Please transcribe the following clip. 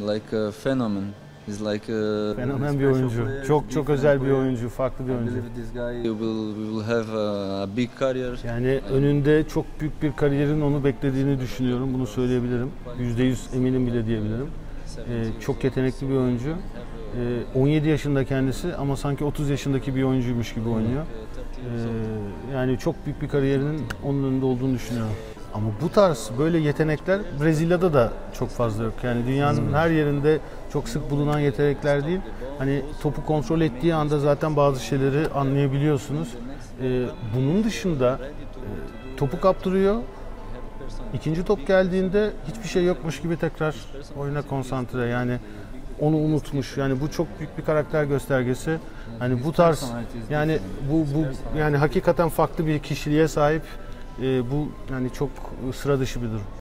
like a phenomenon. He's like a Fenomen bir oyuncu. Çok çok özel bir oyuncu, farklı bir I oyuncu. this guy will will have a, a big career. Yani önünde çok büyük bir kariyerin onu beklediğini düşünüyorum. Bunu söyleyebilirim. %100 eminim bile diyebilirim. Ee, çok yetenekli bir oyuncu. Ee, 17 yaşında kendisi ama sanki 30 yaşındaki bir oyuncuymuş gibi oynuyor. Ee, yani çok büyük bir kariyerinin onun önünde olduğunu düşünüyorum. Ama bu tarz böyle yetenekler Brezilya'da da çok fazla yok. Yani dünyanın her yerinde çok sık bulunan yetenekler değil. Hani topu kontrol ettiği anda zaten bazı şeyleri anlayabiliyorsunuz. Ee, bunun dışında e, topu kaptırıyor. İkinci top geldiğinde hiçbir şey yokmuş gibi tekrar oyuna konsantre. Yani onu unutmuş. Yani bu çok büyük bir karakter göstergesi. Hani bu tarz yani bu bu yani hakikaten farklı bir kişiliğe sahip. Ee, bu yani çok sıra dışı bir durum.